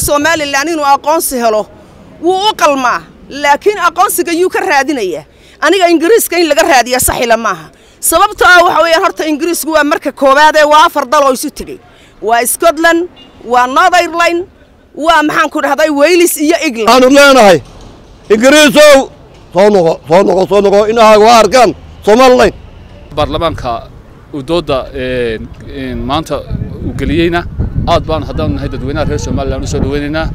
somalilan inuu aqoonsi helo. Wuu u qalmaa laakiin aqoonsiga yuu ka raadinayaa aniga ingiriiska in laga raadiya saxila maaha. Sababtoo ah waxa weeyaan horta ingiriisku waa marka koowaadee waa afar dal oo isu tegey waa scotland waa northirland waa maxaan ku dhahday waylis iyo england. Waxaanu leenahay ingiriisow soo noqo soo noqo soo noqo. Inahaaga waa arkaan somalilan baarlamaanka uu dooda maanta uu geliyeyna aad baan haddaan nahay dadweynaha reer somalilan u soo dhaweynaynaa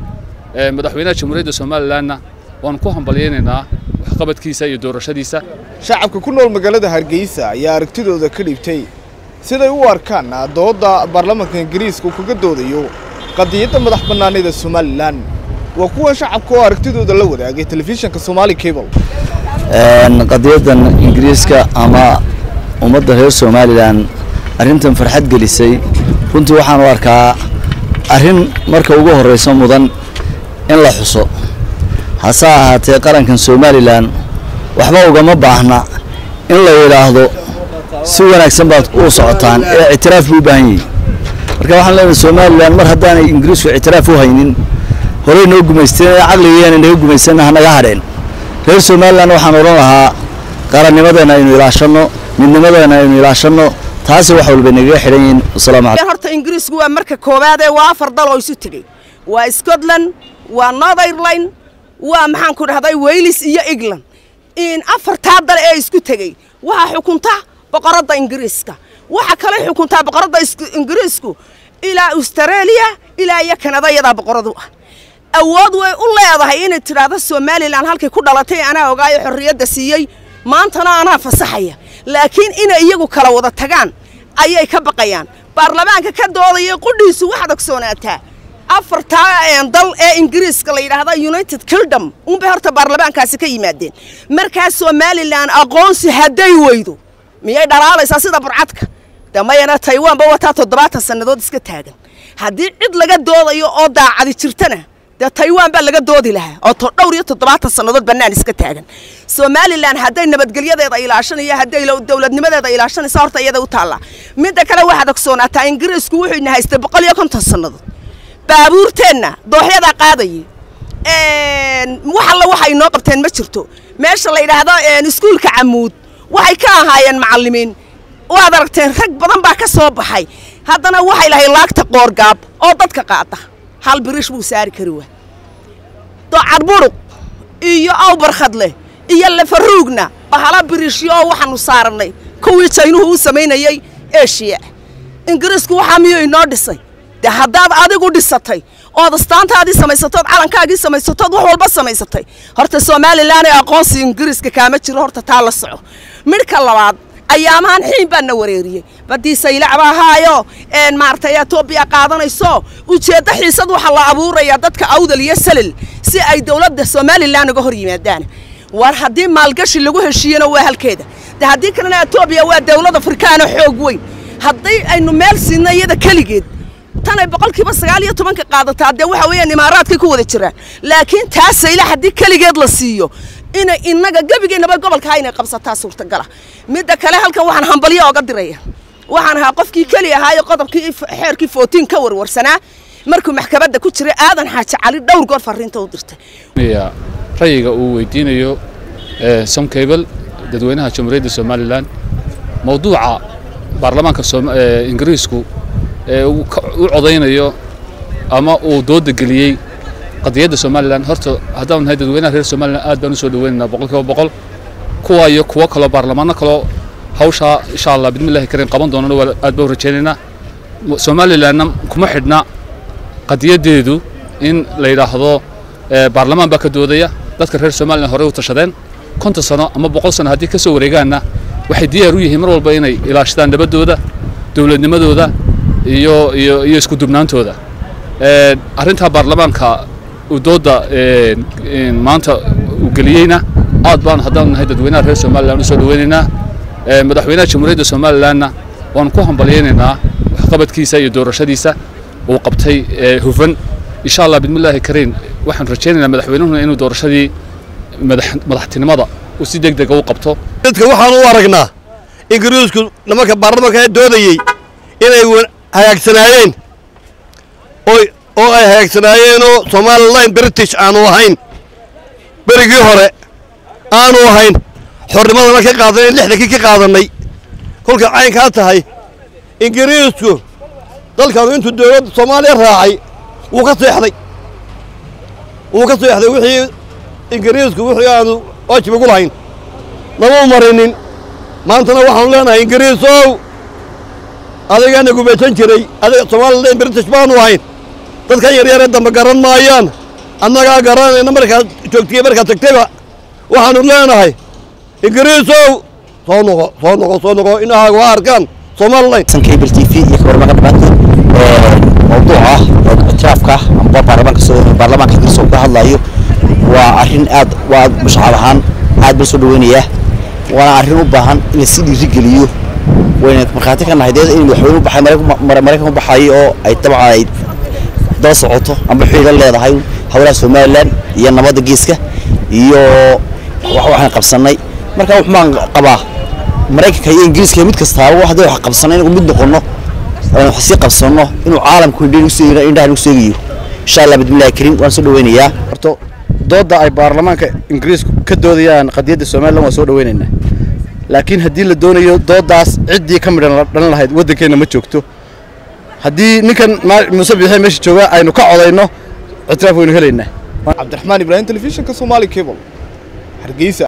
madaxweynaha jamhuuriyadda somalilanna waanu ku hambalyaynaynaa waxqabadkiisa iyo doorashadiisa. Shacabka ku nool magaalada hargeysa ayaa aragtidooda ka dhibtay siday u arkaan doodda baarlamaanka ingiriiska uu kaga doodayo qadiyadda madax bannaanida somalilan waa kuwan shacabka oo aragtidooda la wadaagay telefishinka somaali cable. Qadiyadan ingiriiska ama ummadda reer somalilan arrintan farxad gelisay. Runtii waxaan u arkaa arrin marka ugu horrayso mudan in la xuso. Hase ahaatee qarankan somalilan waxba ugama baahna in la yidhaahdo si wanaagsan baad u socotaan ee ictiraaf buu u baahan yihi marka waxaan leenahay somalilan mar haddaanay ingiriisku ictiraaf u haynin horey noo gumaysteen ee caqligeena naga gumaysanna hanaga hadheen. Reer somalilan waxaan odhan lahaa qarannimadeena aynu ilaashanno midnimadeena aynu ilaashanno taasi wax walba nagaga xidhan yihiin. Horta ingiriisku waa marka koowaadee waa afar dal oo isu tegey waa scotland waa northirland waa maxaan ku dhahday waylis iyo england. Afartaa dal ee isku tegey waxaa xukunta boqoradda ingiriiska. Waxa kale xukuntaa boqoradda ingiriisku ilaa australia ilaa iyo kanada iyadaa boqoradu ah. Awood way u leedahay inay tidhaahdo somalilan halkay ku dhalatay anaa ogaayo xorriyadda siiyey. Maantana anaa fasaxaya laakiin inay iyagu kala wada tagaan ayay ka baqayaan. Baarlamaanka ka doodaya qudhiisu waxaad ogsoonaataa afartaa dal ee ingiriiska la yidhaahda united kingdom unbay horta baarlamaankaasi ka yimaadeen. Markaa somalilan aqoonsi hadday weydo miyay dhalaalaysaa sida burcadka? Damayana taywanba wataa toddobaatan sannadood iska taagan. Haddii cid laga doodayo oo daacadi jirtana dee taywan baa laga doodi lahaa oo dhowr iyo toddobaatan sannadood bannaan iska taagan. Somalilan hadday nabadgelyadeeda ilaashanayo hadday dowladnimadeeda ilaashanaysa horta iyada u taallaa. Midda kale waxaad ogsoonaataa ingiriisku wuxuu ina haystay boqol iyo konton sannadood. Baabuurteenna dooxyadaa qaadayay wax alla waxay qabteen ma jirto. Meesha la yidhaahdo iskuulka camuud waxay ka ahaayeen macallimiin waad aragteen rag badan baa ka soo baxay. Haddana waxay lahayd laagta qoorgaab oo dadka qaada hal birish buu saari kari waa docad buruq iyo awbarkhadle iyo lafaruugna bahala birishyo oo waxaanu saarannay kuwii jaynuhu u samaynayey eshiya ingiriisku waxaa miyuu inoo dhisay? Dee haddaad adigu dhisatay ood astaantaadii samaysatood calankaagii samaysatood wax walba samaysatay? Horta somalilan ee aqoonsi ingiriiska kaama jiro horta taa la soco. Midhka labaad ayaamahan xiin baa na wareeriyey. Badii saylacba ahaayo maaragtay etoobiya qaadanayso. Ujeeddo xiisad waxaa la abuurayaa dadka awdal iyo salil si ay dowladda somalilan uga hor yimaadaan. War haddii maalgashi lagu heshiiyena waa halkeeda. De haddii kalena etoobiya waa dowlad afrikaana xoog weyn haddii aynu meel siinno iyada keligeed tanay boqolkiiba sagaal iyo tobanka qaadataa dee waxa weeyaan imaaraadkay ku wada jiraan. Laakiin taa sayla haddii keligeed la siiyo inay innaga gebigeennaba gobolkaa inay qabsataa suurtagala. Midda kale halkan waxaan hambalyo oga diraya waxaan ahaa qofkii keli ahaayo qodobkii xeerkii footiin ka warwarsanaa. Markuu maxkamadda ku jiray aadan xaaji cali dhowr goor fariinta u dirtay. Rayiga uu weydiinayo somcable dadweynaha jamhuuriyadda somalilan mawduuca baarlamaanka ingiriisku ee u codaynayo ama uu dooda geliyey qadiyadda somalilan horta haddaan nahay dadweynaha reer somalilan aad baan u soo dhaweynaynaa boqolkiiba boqol. Kuwa iyo kuwo kaloo baarlamaano kaloo hawshaa insha allah bidmillahi karim qaban doonana waa aad baan u rajaynaynaa. Somalilanna kuma xidhna qadiyaddeedu in la yidhaahdo baarlamaan baa ka doodaya. Dadka reer somalilan horey u tashadeen konton sano ama boqol sano haddii ka soo wareegaanna waxay diyaar u yihiin mar walba inay ilaashadaan nabaddooda dowladnimadooda iyo iyo iyo isku dubnaantooda. Arrintaa baarlamaanka uu dooda maanta uu geliyeyna aad baan haddaan nahay dadweynaha reer somalilan u soo dhaweynaynaa madaxweynaha jamhuuriyadda somalilanna waanu ku hambalyaynaynaa waxqabadkiisa iyo doorashadiisa uu qabtay hufan. Insha allah bidmillaahi kariim waxaan rajaynaynaa madaxweynuhuna inuu doorashadii madaxtinimada uu si deg dega u qabto. Dadka waxaan u aragnaa ingiriisku nimanka baarlamaanka ee doodayey inay hagaagsanaayeen oy oo ay hagaagsanaayeenoo somalilan british aanu ahayn. Berigii hore aanu ahayn xornimadana ka qaadanay lixdankii ka qaadannay kolka caynkaa tahay ingiriisku dalkaanu intuu dowladda soomaaliya raacay wuu ka seexday. Wuu ka seexday wixii ingiriisku wixii aanu waajib ugu lahayn. Nama u marinin. Maantana waxaanu leenahay ingiriisow adigaana gumaysan jiray adiga somalilan british baanu ahayn dadkan yaryaree dambe garan maayaan. Annagaa garanayna markaad joogtiye markaad tagtayba waxaanu leenahay ingiriisow soo noqo soo noqo soo noqo inahaaga waa arkaan somalilan cable t v iyo kawarmaga dhamaantood mawduuc ah ictiraafka amba baarlamaanka baarlamaanka ingiriiska uu ka hadlayo waa arrin aad waa mashacab ahaan aad baan soo dhaweynayaa waana arrin u baahan in la sii dhiirigeliyo wayna markhaati ka nahay dee in madaxweyne u baxay maraykan u baxay oo ay dabcan ay daba socoto amba xiriir la leedahay howlaha somalilan iyo nabadda geeska iyo waxaan qabsannay marka wuxumaan qabaa maraykanka iyo ingiriiska mid kastaaba haddii wax qabsanno inagu mid noqonno aynu wax sii qabsanno inuu caalamku indhaha nagu seegayo insha allah bismillahi kariim waan soo dhaweynayaa. Horto doodda ay baarlamaanka ingiriisku ka doodayaan qadiyadda somalilan waan soo dhaweynaynaa. Laakiin haddii la doonayo dooddaas ciddii ka midhan dhalan lahayd waddankeenna ma joogto haddii ninkan muuse biixee meesha jooga aynu ka codayno ictiraaf waynu helaynaa cabdiraxmaan ibraahim telefishinka somaali cable. Hargeysa